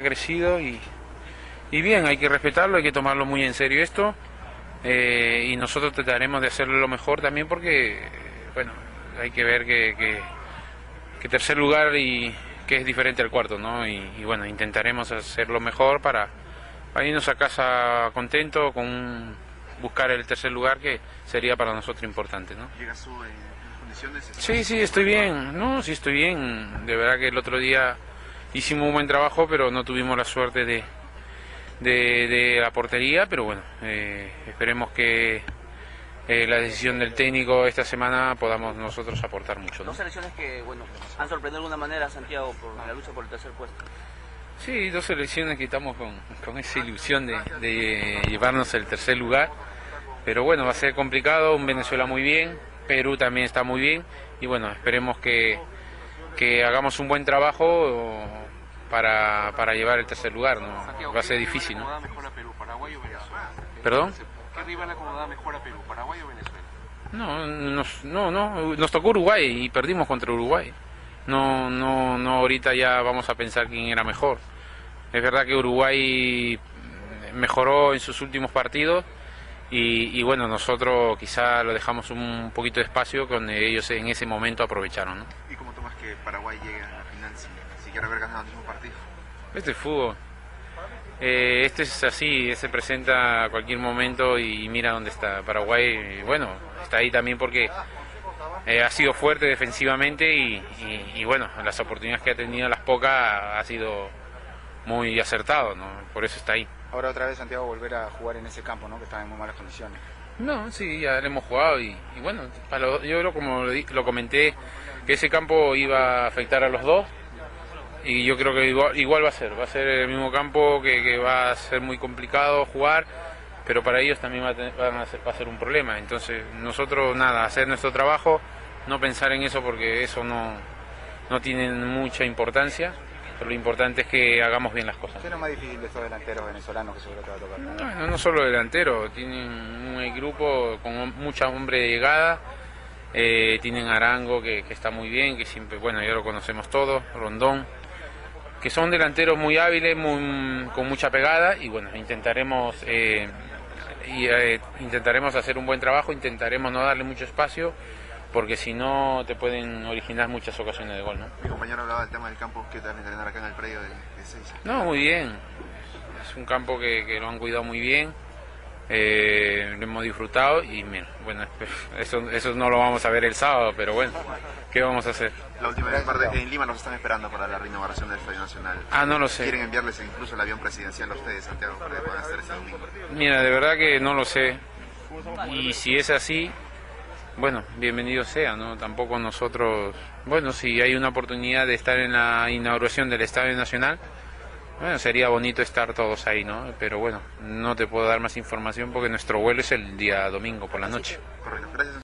Ha crecido y, y bien, hay que respetarlo, hay que tomarlo muy en serio esto eh, y nosotros trataremos de hacerlo lo mejor también porque, bueno, hay que ver que, que, que tercer lugar y que es diferente al cuarto, ¿no? Y, y bueno, intentaremos hacerlo mejor para, para irnos a casa contento con un- buscar el tercer lugar que sería para nosotros importante, ¿no? ¿Llega su eh, condiciones? Sí, sí, estoy bien. No, sí estoy bien. De verdad que el otro día hicimos un buen trabajo, pero no tuvimos la suerte de, de, de la portería. Pero bueno, eh, esperemos que eh, la decisión del técnico esta semana podamos nosotros aportar mucho. ¿no? Dos selecciones que, bueno, han sorprendido de alguna manera a Santiago por la lucha por el tercer puesto. Sí, dos selecciones que estamos con, con esa ilusión de, de llevarnos el tercer lugar. Pero bueno, va a ser complicado. Un Venezuela muy bien, Perú también está muy bien. Y bueno, esperemos que, que hagamos un buen trabajo para, para llevar el tercer lugar. ¿no? Va a ser difícil, ¿no? ¿Acomoda mejor a Perú, Paraguay o Venezuela? ¿Perdón? ¿Qué rival acomoda mejor a Perú, Paraguay o Venezuela? No, nos, no, no, nos tocó Uruguay y perdimos contra Uruguay. No, no, no, ahorita ya vamos a pensar quién era mejor. Es verdad que Uruguay mejoró en sus últimos partidos y, y bueno, nosotros quizá lo dejamos un poquito de espacio donde ellos en ese momento aprovecharon. ¿no? ¿Y cómo tomas que Paraguay llegue a la final sin siquiera haber ganado mismo partido? Este es fútbol. Eh, este es así, se presenta a cualquier momento y mira dónde está. Paraguay, bueno, está ahí también porque eh, ha sido fuerte defensivamente y, y- y bueno, las oportunidades que ha tenido, las pocas, ha sido muy acertado, ¿no? Por eso está ahí. Ahora otra vez Santiago volver a jugar en ese campo, ¿no? Que estaba en muy malas condiciones. No, sí, ya lo hemos jugado y, y bueno, para lo- yo lo, como lo, lo comenté, que ese campo iba a afectar a los dos y yo creo que igual, igual va a ser, va a ser el mismo campo que, que va a ser muy complicado jugar, pero para ellos también va a, tener- van a ser, va a ser un problema. Entonces nosotros nada, hacer nuestro trabajo, no pensar en eso porque eso no, no tiene mucha importancia, pero lo importante es que hagamos bien las cosas. ¿Qué es lo más difícil de estos delanteros venezolanos que seguro te va a tocar? Bueno, no solo delantero, tienen un grupo con mucha hombre de llegada, eh, tienen Arango que, que está muy bien, que siempre, bueno, ya lo conocemos todos, Rondón, que son delanteros muy hábiles, muy- con mucha pegada y bueno, intentaremos, eh, y, eh, intentaremos hacer un buen trabajo, intentaremos no darle mucho espacio porque si no te pueden originar muchas ocasiones de gol, ¿no? Mi compañero hablaba del tema del campo, ¿qué tal entrenar acá en el predio de, de Seiza? No, muy bien. Es un campo que, que lo han cuidado muy bien. Eh, lo hemos disfrutado y mira, bueno, eso, eso no lo vamos a ver el sábado, pero bueno, ¿qué vamos a hacer? La última vez en Lima nos están esperando para la renovación del Estadio Nacional. Ah, no lo sé. Quieren enviarles incluso el avión presidencial a ustedes, Santiago, para que puedan hacer ese domingo. Mira, de verdad que no lo sé. Y si es así, bueno, bienvenido sea, ¿no? Tampoco nosotros, bueno, si hay una oportunidad de estar en la inauguración del Estadio Nacional, bueno, sería bonito estar todos ahí, ¿no? Pero bueno, no te puedo dar más información porque nuestro vuelo es el día domingo por la noche. Correcto. Gracias.